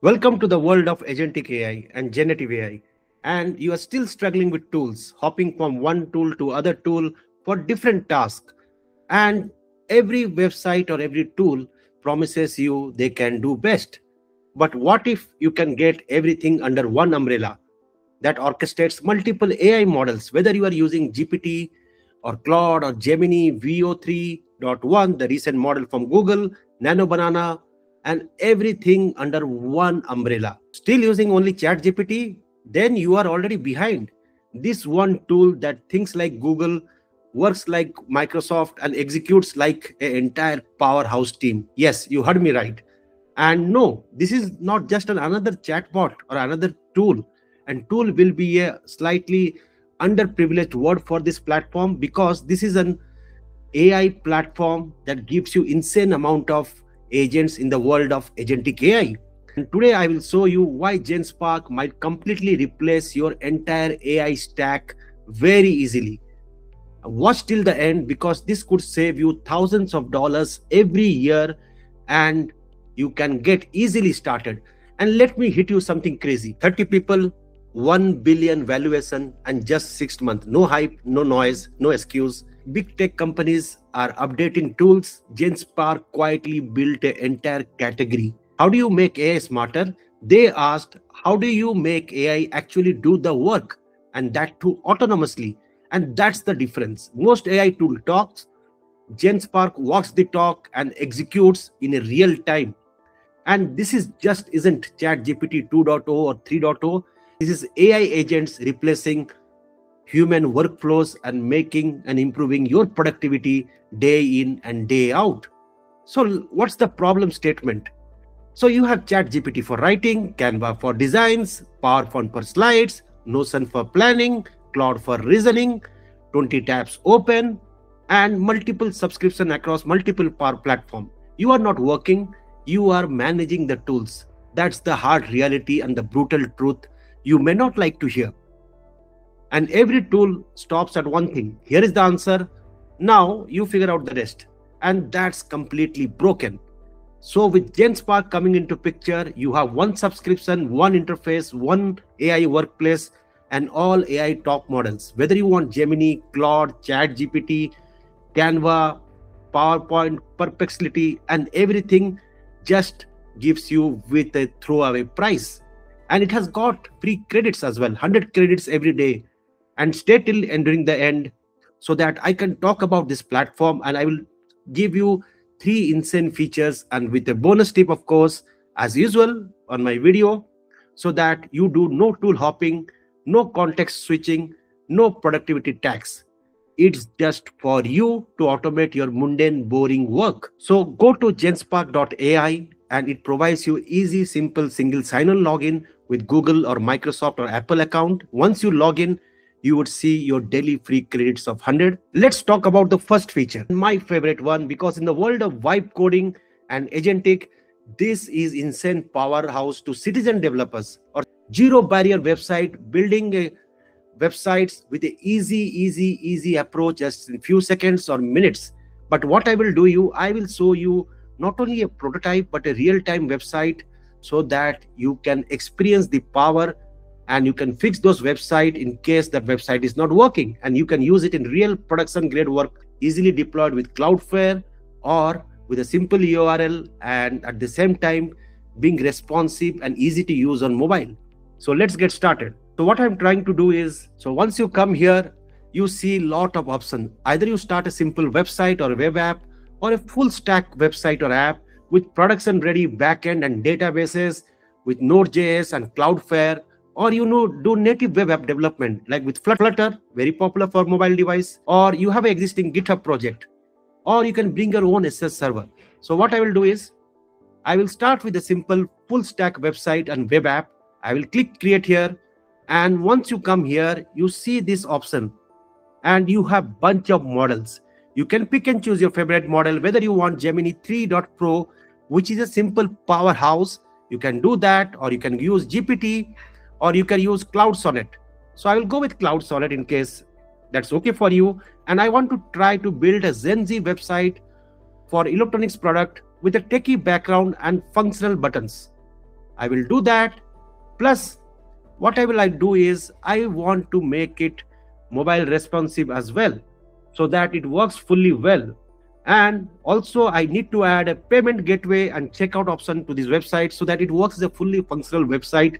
Welcome to the world of agentic AI and generative AI. And you are still struggling with tools, hopping from one tool to other tool for different tasks. And every website or every tool promises you they can do best. But what if you can get everything under one umbrella that orchestrates multiple AI models, whether you are using GPT or Claude or Gemini Veo 3.1, the recent model from Google, Nano Banana, and everything under one umbrella. Still using only ChatGPT? Then you are already behind. This one tool that thinks like Google, works like Microsoft, and executes like an entire powerhouse team. Yes, you heard me right. And no, this is not just an, another chatbot or another tool. And tool will be a slightly underprivileged word for this platform because this is an AI platform that gives you insane amount of agents in the world of agentic AI. And today I will show you why GenSpark might completely replace your entire AI stack very easily. Watch till the end because this could save you thousands of dollars every year and you can get easily started. And let me hit you something crazy 30 people, 1 billion valuation, and just six months. No hype, no noise, no excuse. Big tech companies are updating tools. GenSpark quietly built an entire category. How do you make AI smarter? They asked, How do you make AI actually do the work? And that too autonomously. And that's the difference. Most AI tool talks, GenSpark walks the talk and executes in a real time. And this is just isn't ChatGPT 2.0 or 3.0. This is AI agents replacing human workflows and making and improving your productivity day in and day out. So, what's the problem statement? So, you have ChatGPT for writing, Canva for designs, PowerPoint for slides, Notion for planning, Claude for reasoning, 20 tabs open, and multiple subscription across multiple power platform. You are not working, you are managing the tools. That's the hard reality and the brutal truth you may not like to hear. And every tool stops at one thing. Here is the answer. Now you figure out the rest. And that's completely broken. So with GenSpark coming into picture, you have one subscription, one interface, one AI workplace, and all AI top models. Whether you want Gemini, Claude, ChatGPT, Canva, PowerPoint, Perplexity, and everything just gives you with a throwaway price. And it has got free credits as well, 100 credits every day. And stay till and during the end so that I can talk about this platform and I will give you three insane features and with a bonus tip, of course, as usual on my video, so that you do no tool hopping, no context switching, no productivity tax. It's just for you to automate your mundane, boring work. So go to genspark.ai and it provides you easy, simple, single sign-on login with Google or Microsoft or Apple account. Once you log in, you would see your daily free credits of 100. Let's talk about the first feature, my favorite one, because in the world of vibe coding and agentic, this is insane powerhouse to citizen developers or zero barrier website building a websites with a easy, easy, easy approach just in few seconds or minutes. But what I will do you, I will show you not only a prototype, but a real-time website so that you can experience the power and you can fix those website in case that website is not working. And you can use it in real production grade work easily deployed with cloudflare or with a simple url and at the same time being responsive and easy to use on mobile. So let's get started. So what i'm trying to do is so once you come here you see lot of options either you start a simple website or web app or a full stack website or app with production ready backend and databases with node.js and cloudflare or you know do native web app development like with flutter very popular for mobile device. Or you have an existing github project. Or you can bring your own ss server. So what i will do is i will start with a simple full stack website and web app. I will click create here. And once you come here you see this option. And you have bunch of models. You can pick and choose your favorite model whether you want gemini 3.pro which is a simple powerhouse. You can do that or you can use gpt or you can use Claude Sonnet. So I will go with Claude Sonnet in case that's okay for you. And I want to try to build a GenZ website for electronics product with a techie background and functional buttons. I will do that. Plus, what I will I do is I want to make it mobile responsive as well so that it works fully well. And also I need to add a payment gateway and checkout option to this website so that it works as a fully functional website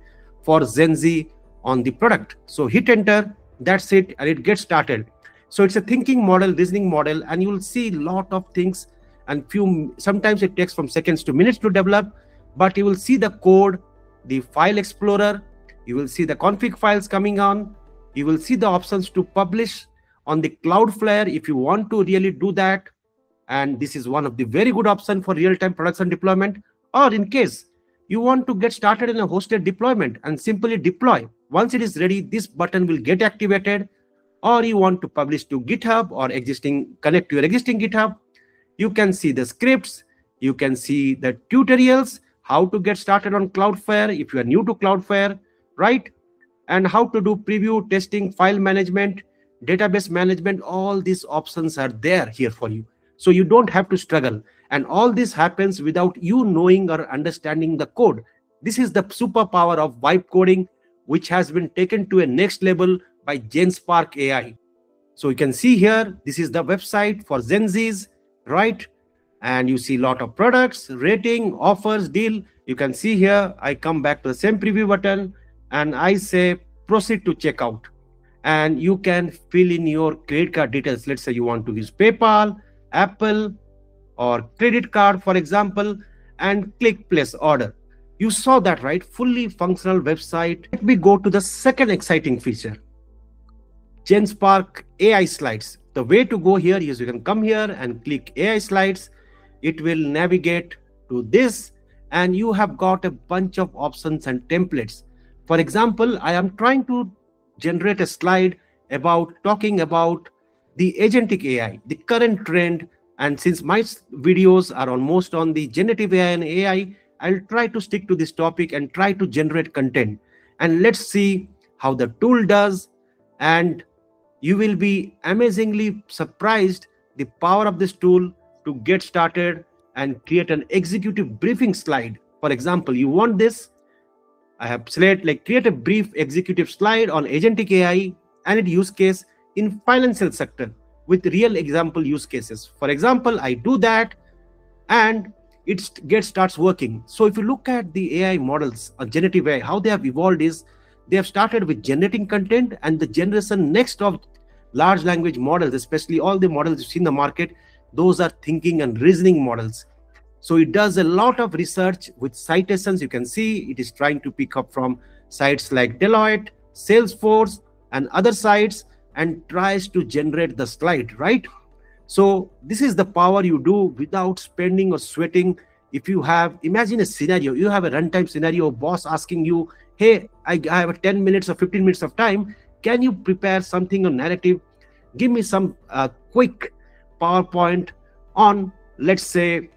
for Zenzy on the product. So hit enter, that's it, and it gets started. So it's a thinking model, reasoning model, and you will see a lot of things and few, sometimes it takes from seconds to minutes to develop, but you will see the code, the file explorer, you will see the config files coming on, you will see the options to publish on the Cloudflare if you want to really do that. And this is one of the very good option for real-time production deployment, or in case you want to get started in a hosted deployment and simply deploy. Once it is ready, this button will get activated or you want to publish to GitHub or existing connect to your existing GitHub, you can see the scripts, you can see the tutorials, how to get started on Cloudflare if you are new to Cloudflare, right? And how to do preview, testing, file management, database management, all these options are there here for you. So you don't have to struggle. And all this happens without you knowing or understanding the code. This is the superpower of vibe coding, which has been taken to a next level by GenSpark AI. So you can see here, this is the website for Zenzies, right? And you see a lot of products, rating, offers, deal. You can see here, I come back to the same preview button and I say proceed to checkout. And you can fill in your credit card details. Let's say you want to use PayPal, Apple, or credit card, for example, and click place order. You saw that, right? Fully functional website. Let me go to the second exciting feature GenSpark AI slides. The way to go here is you can come here and click AI slides. It will navigate to this and you have got a bunch of options and templates. For example, I am trying to generate a slide about talking about the agentic AI, the current trend. And since my videos are almost on the generative AI and AI, I'll try to stick to this topic and try to generate content. And let's see how the tool does and you will be amazingly surprised the power of this tool to get started and create an executive briefing slide. For example, you want this. I have select like create a brief executive slide on agentic AI and its use case in financial sector with real example use cases. For example, I do that and it gets starts working. So if you look at the AI models on generative AI, how they have evolved is they have started with generating content and the generation next of large language models especially all the models you see in the market those are thinking and reasoning models so it does a lot of research with citations you can see it is trying to pick up from sites like deloitte salesforce and other sites and tries to generate the slide right? So this is the power you do without spending or sweating. If you have imagine a scenario you have a runtime scenario boss asking you hey I, I have 10 minutes or 15 minutes of time. Can you prepare something on narrative? Give me some uh, quick powerpoint on let's say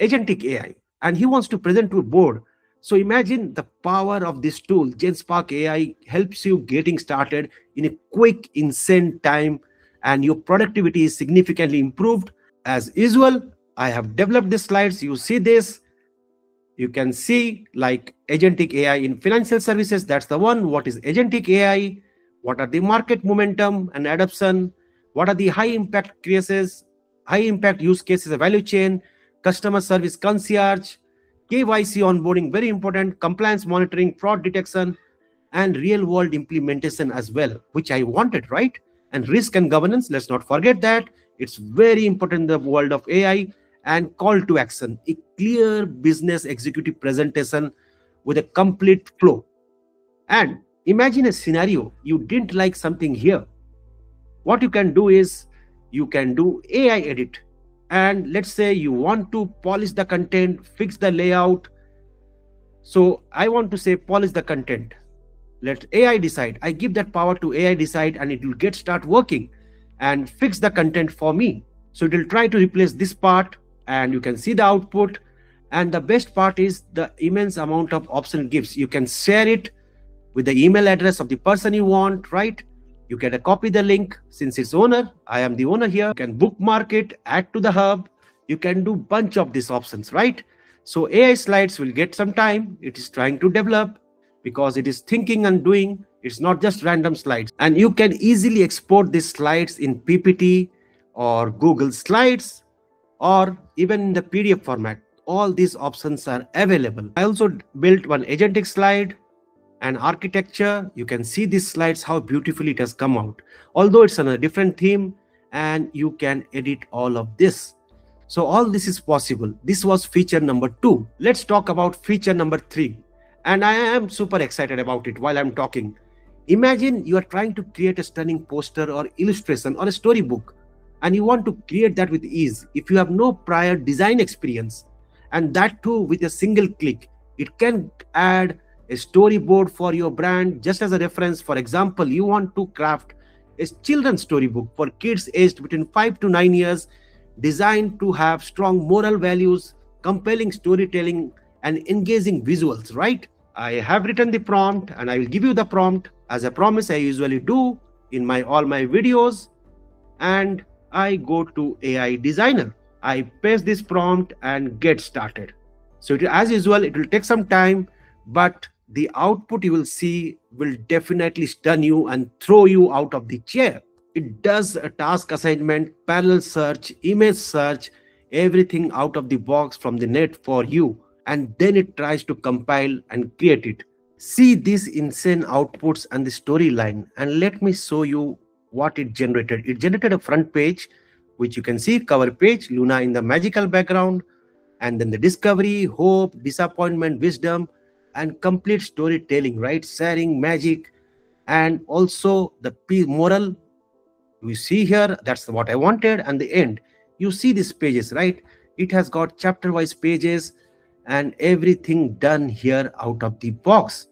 agentic ai and he wants to present to a board so imagine the power of this tool genspark ai helps you getting started in a quick insane time and your productivity is significantly improved as usual i have developed the slides you see this you can see like agentic AI in financial services. That's the one. What is agentic AI? What are the market momentum and adoption? What are the high impact cases, high impact use cases, value chain, customer service concierge, KYC onboarding, very important, compliance monitoring, fraud detection, and real world implementation as well, which I wanted, right? And risk and governance, let's not forget that. It's very important in the world of AI and call to action, a clear business executive presentation with a complete flow. And imagine a scenario you didn't like something here. What you can do is you can do AI edit. And let's say you want to polish the content, fix the layout. So I want to say polish the content. Let AI decide. I give that power to AI decide and it will get start working and fix the content for me. So it will try to replace this part and you can see the output and the best part is the immense amount of option gives you can share it with the email address of the person you want right you can copy the link since it's owner i am the owner here you can bookmark it add to the hub you can do bunch of these options right So AI slides will get some time. It is trying to develop because it is thinking and doing. It's not just random slides. And you can easily export these slides in PPT or Google Slides or even in the PDF format. All these options are available. I also built one agentic slide and architecture. You can see these slides, how beautifully it has come out. Although it's on a different theme and you can edit all of this. So all this is possible. This was feature number two. Let's talk about feature number three. And I am super excited about it while I'm talking. Imagine you are trying to create a stunning poster or illustration or a storybook and you want to create that with ease if you have no prior design experience and that too with a single click it can add a storyboard for your brand just as a reference for example you want to craft a children's storybook for kids aged between 5 to 9 years designed to have strong moral values compelling storytelling and engaging visuals right i have written the prompt and i will give you the prompt as a promise i usually do in my all my videos and I go to AI designer. I paste this prompt and get started. So it, as usual, it will take some time, but the output you will see will definitely stun you and throw you out of the chair. It does a task assignment, parallel search, image search, everything out of the box from the net for you. And then it tries to compile and create it. See these insane outputs and the storyline. And let me show you what it generated. It generated a front page, which you can see cover page, Luna in the magical background, and then the discovery, hope, disappointment, wisdom, and complete storytelling, right? Sharing, magic, and also the moral. We see here, that's what I wanted, and the end. You see these pages, right? It has got chapter wise pages and everything done here out of the box.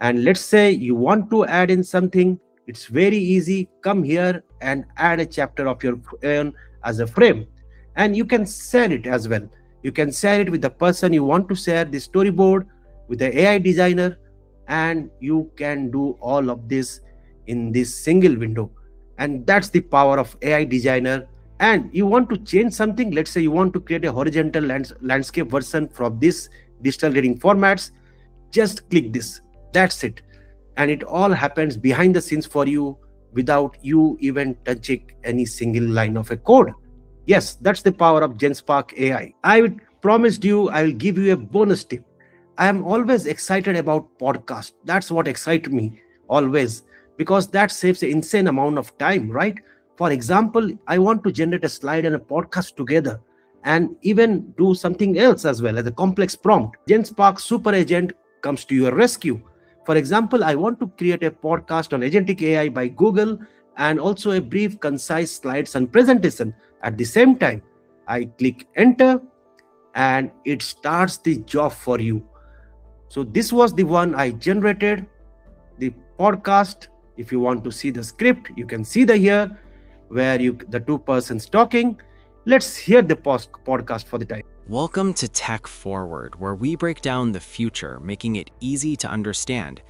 And let's say you want to add in something it's very easy come here and add a chapter of your own as a frame and you can share it as well you can share it with the person you want to share the storyboard with the ai designer and you can do all of this in this single window and that's the power of ai designer and you want to change something let's say you want to create a horizontal lands landscape version from this digital reading formats just click this that's it and it all happens behind the scenes for you without you even touching any single line of a code. Yes, that's the power of GenSpark AI. I promised you I will give you a bonus tip. I am always excited about podcast. That's what excites me always because that saves an insane amount of time, right? For example, I want to generate a slide and a podcast together and even do something else as well as a complex prompt. GenSpark Super Agent comes to your rescue for example, I want to create a podcast on agentic AI by Google and also a brief, concise slides and presentation. At the same time, I click enter and it starts the job for you. So this was the one I generated, the podcast. If you want to see the script, you can see the here where you the two persons talking. Let's hear the post podcast for the time. Welcome to Tech Forward, where we break down the future, making it easy to understand.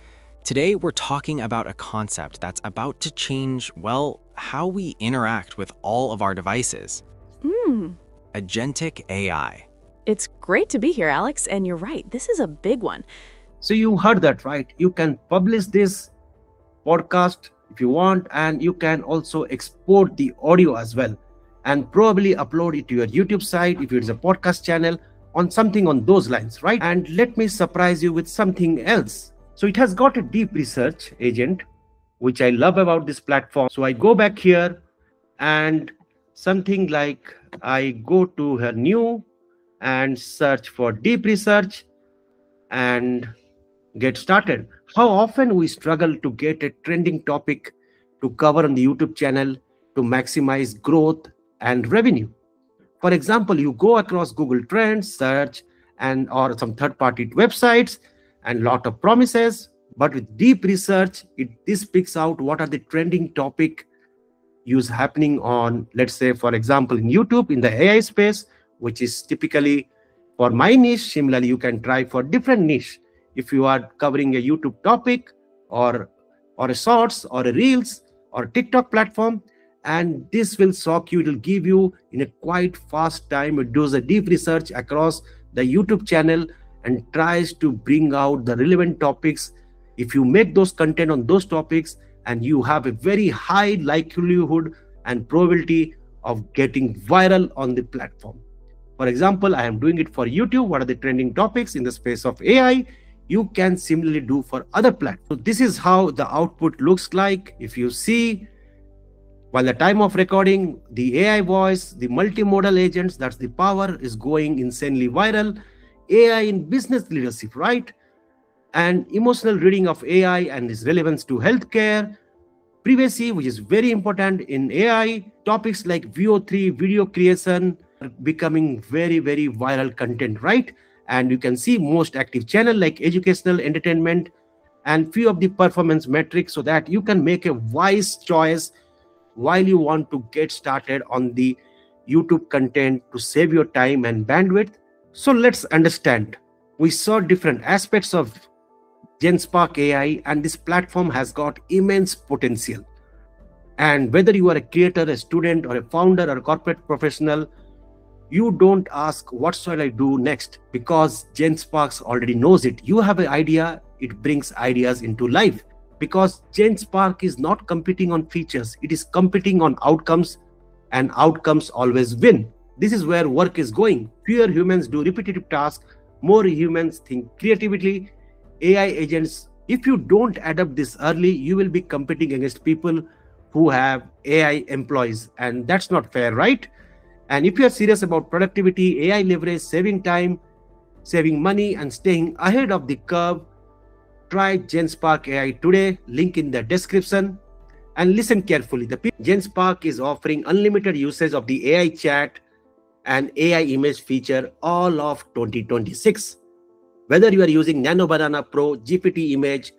Today, we're talking about a concept that's about to change, well, how we interact with all of our devices. Hmm. Agentic AI. It's great to be here, Alex, and you're right. This is a big one. So you heard that, right? You can publish this podcast if you want, and you can also export the audio as well and probably upload it to your YouTube site if it's a podcast channel on something on those lines, right? And let me surprise you with something else. So it has got a deep research agent, which I love about this platform. So I go back here and something like I go to her new and search for deep research and get started. How often we struggle to get a trending topic to cover on the YouTube channel to maximize growth and revenue. For example, you go across Google Trends, search, and or some third-party websites, and lot of promises. But with deep research, it this picks out what are the trending topic use happening on, let's say, for example, in YouTube in the AI space, which is typically for my niche. Similarly, you can try for different niche. If you are covering a YouTube topic or or a shorts or a reels or TikTok platform, and this will shock you it will give you in a quite fast time it does a deep research across the youtube channel and tries to bring out the relevant topics if you make those content on those topics and you have a very high likelihood and probability of getting viral on the platform for example i am doing it for youtube. What are the trending topics in the space of ai you can similarly do for other platforms so this is how the output looks like. If you see while the time of recording the ai voice the multimodal agents that's the power is going insanely viral. Ai in business leadership right? And emotional reading of ai and its relevance to healthcare. Privacy which is very important in ai topics like Veo 3 video creation becoming very very viral content right? And you can see most active channel like educational entertainment and few of the performance metrics so that you can make a wise choice while you want to get started on the youtube content to save your time and bandwidth. So let's understand. We saw different aspects of GenSpark AI, and this platform has got immense potential. And whether you are a creator, a student, or a founder or a corporate professional, you don't ask, What shall I do next? Because GenSpark's already knows it. You have an idea, it brings ideas into life. Because GenSpark is not competing on features, it is competing on outcomes, and outcomes always win. This is where work is going. Fewer humans do repetitive tasks, more humans think creatively, AI agents, if you don't adapt this early, you will be competing against people who have AI employees. And that's not fair, right? And if you're serious about productivity, AI leverage, saving time, saving money, and staying ahead of the curve, try GenSpark AI today. Link in the description. And listen carefully. The GenSpark is offering unlimited usage of the AI chat and AI image feature all of 2026. Whether you are using Nano Banana Pro, GPT Image,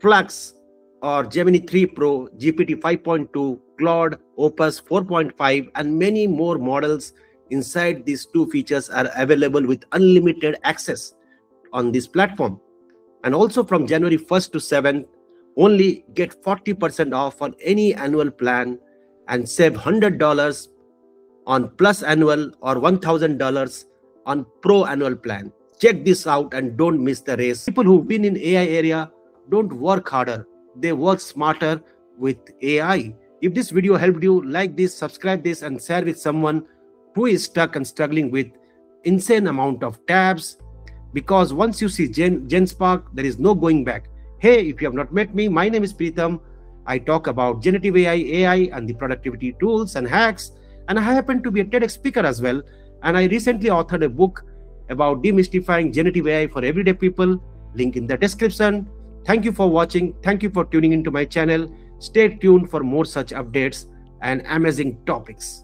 Flux, or Gemini 3 Pro, GPT 5.2, Claude, Opus 4.5, and many more models inside these two features are available with unlimited access on this platform. And also from January 1st to 7th, only get 40% off on any annual plan and save $100 on plus annual or $1,000 on pro annual plan. Check this out and don't miss the race. People who've been in ai area don't work harder. They work smarter with ai if this video helped you like this subscribe this and share with someone who is stuck and struggling with insane amount of tabs because once you see GenSpark, there is no going back hey if you have not met me my name is Pritam I talk about generative AI, AI, and the productivity tools and hacks. And I happen to be a TEDx speaker as well. And I recently authored a book about demystifying generative AI for everyday people. Link in the description. Thank you for watching. Thank you for tuning into my channel. Stay tuned for more such updates and amazing topics.